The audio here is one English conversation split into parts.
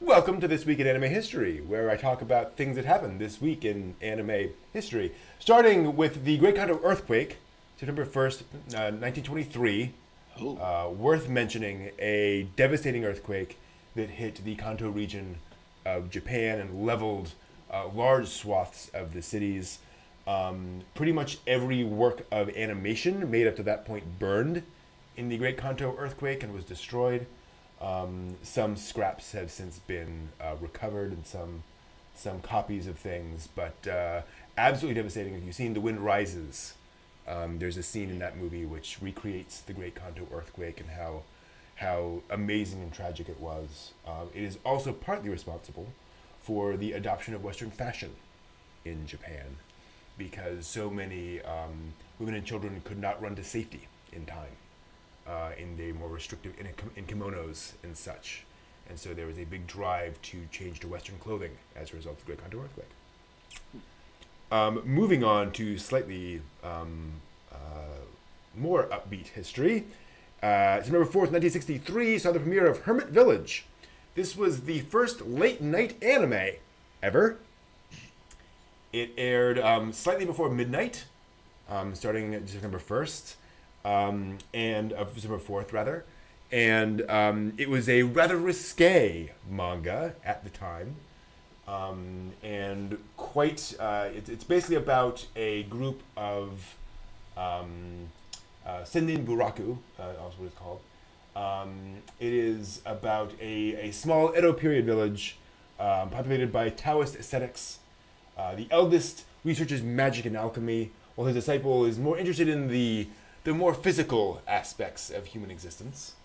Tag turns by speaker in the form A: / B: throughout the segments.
A: Welcome to This Week in Anime History, where I talk about things that happened this week in anime history. Starting with the Great Kanto earthquake, September 1st, uh, 1923. Uh, worth mentioning a devastating earthquake that hit the Kanto region of Japan and leveled uh, large swaths of the cities. Um, pretty much every work of animation made up to that point burned in the Great Kanto earthquake and was destroyed. Um, some scraps have since been uh, recovered and some some copies of things, but uh, absolutely devastating. If you've seen The Wind Rises, um, there's a scene in that movie which recreates the Great Kanto earthquake and how how amazing and tragic it was. Uh, it is also partly responsible for the adoption of Western fashion in Japan because so many um, women and children could not run to safety in time uh, in the more restrictive in, in kimonos and such. And so there was a big drive to change to Western clothing as a result of the Great Kanto earthquake. Um, moving on to slightly um, uh, more upbeat history. Uh, September 4th, 1963 saw the premiere of Hermit Village. This was the first late night anime ever. It aired um, slightly before midnight, um, starting September 1st um, and of December fourth rather, and um, it was a rather risque manga at the time, um, and quite. Uh, it, it's basically about a group of um, uh, Buraku, uh, also what it's called. Um, it is about a, a small Edo period village um, populated by Taoist ascetics. Uh, the eldest researches magic and alchemy, while his disciple is more interested in the the more physical aspects of human existence.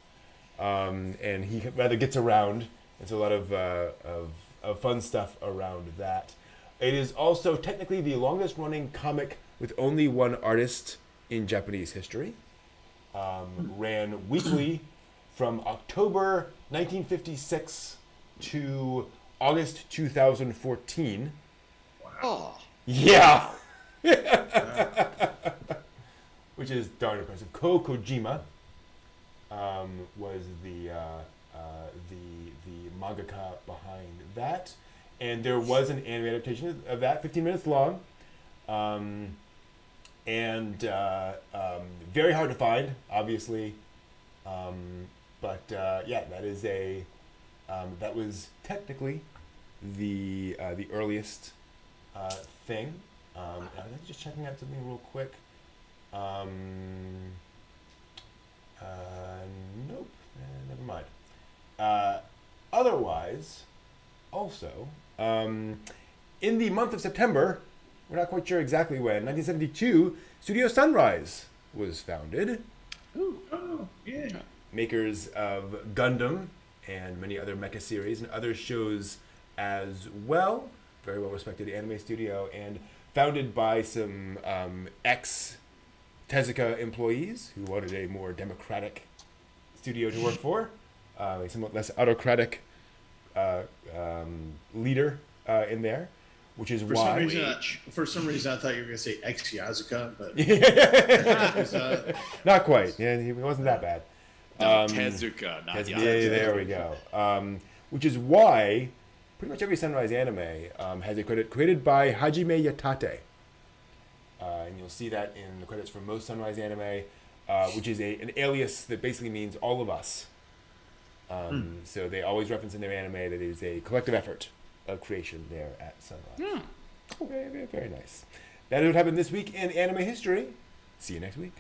A: Um, and he rather gets around. It's a lot of, uh, of, of fun stuff around that. It is also technically the longest running comic with only one artist in Japanese history. Um, ran weekly from October 1956 to August 2014.
B: Oh,
A: Yeah. Which is darn impressive. Ko Kojima um, was the uh, uh, the the mangaka behind that, and there was an anime adaptation of that, 15 minutes long, um, and uh, um, very hard to find, obviously. Um, but uh, yeah, that is a um, that was technically the uh, the earliest uh, thing. Um, I was just checking out something real quick. Um, uh, nope, eh, never mind. Uh, otherwise, also, um, in the month of September, we're not quite sure exactly when, 1972, Studio Sunrise was founded. Ooh.
C: Oh, yeah.
A: Makers of Gundam and many other mecha series and other shows as well. Very well respected anime studio and founded by some um, ex Tezuka employees who wanted a more democratic studio to work for, uh, a somewhat less autocratic uh, um, leader uh, in there, which is
C: For
A: why.
C: some reason, I, for some reason, I thought you were going to say ex Yazuka, but is, uh,
A: Not quite. Yeah, he wasn't that bad. Um,
B: Tezuka, not
A: That's-
B: Yakuza.
A: yeah, there we go. Um, which is why pretty much every Sunrise anime um, has a credit created by Hajime Yatate. And you'll see that in the credits for most Sunrise anime, uh, which is a, an alias that basically means all of us. Um, So they always reference in their anime that it is a collective effort of creation there at Sunrise. Oh, very, very, very nice. That is what happened this week in anime history. See you next week.